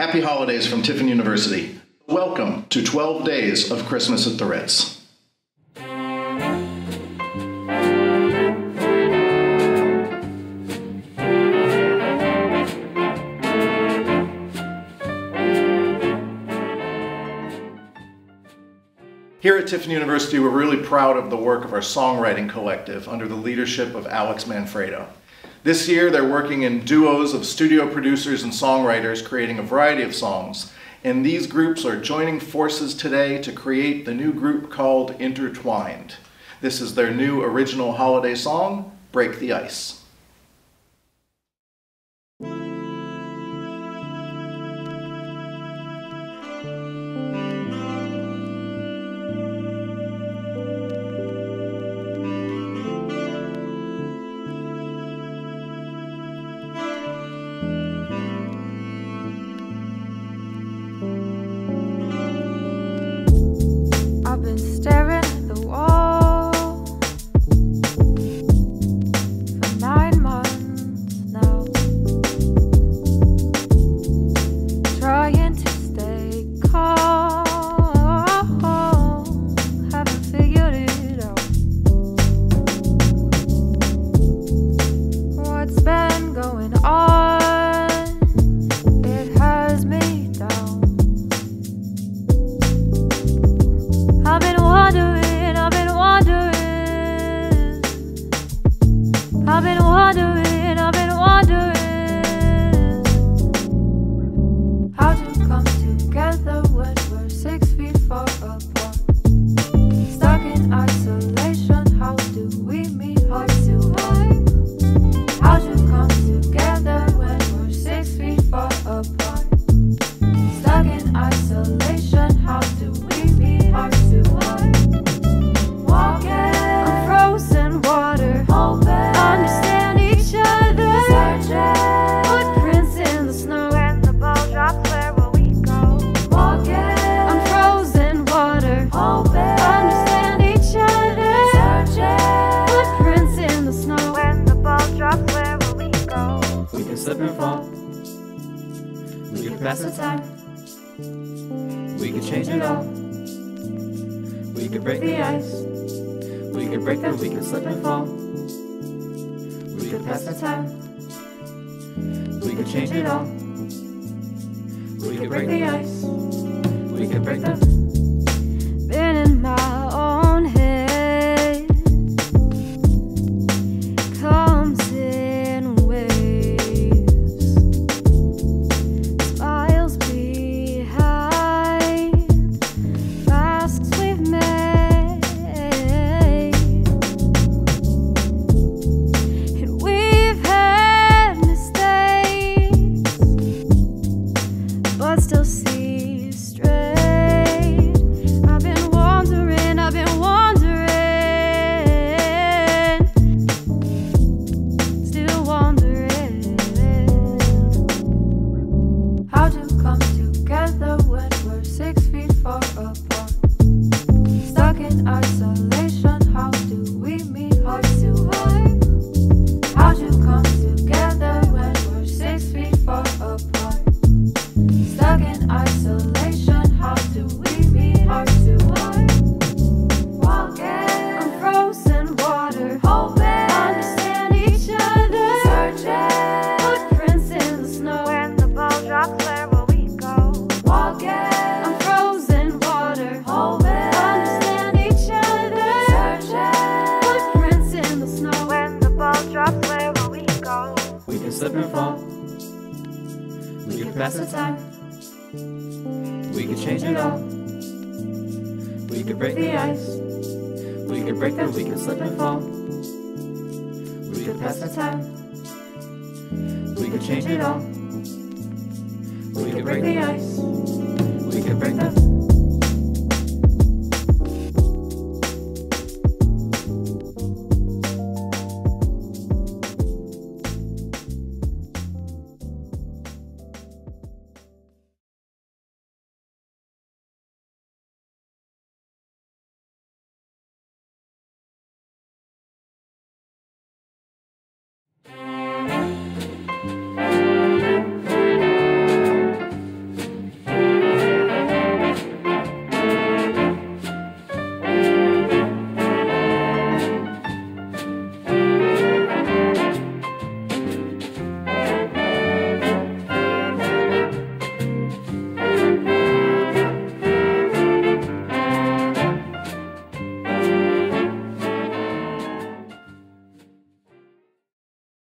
Happy holidays from Tiffin University. Welcome to 12 Days of Christmas at the Ritz. Here at Tiffin University, we're really proud of the work of our songwriting collective under the leadership of Alex Manfredo. This year, they're working in duos of studio producers and songwriters creating a variety of songs. And these groups are joining forces today to create the new group called Intertwined. This is their new original holiday song, Break the Ice. started. Pass the time. We could change it all. We could break the ice. We could break the, we could slip and fall. We could pass the time. We could change it all. We could break the ice. We could break the. Pass the time. We could change it all. We could break the ice. We could break the, we could slip and fall. We could pass the time. We could change it all. We could break the ice. We could break the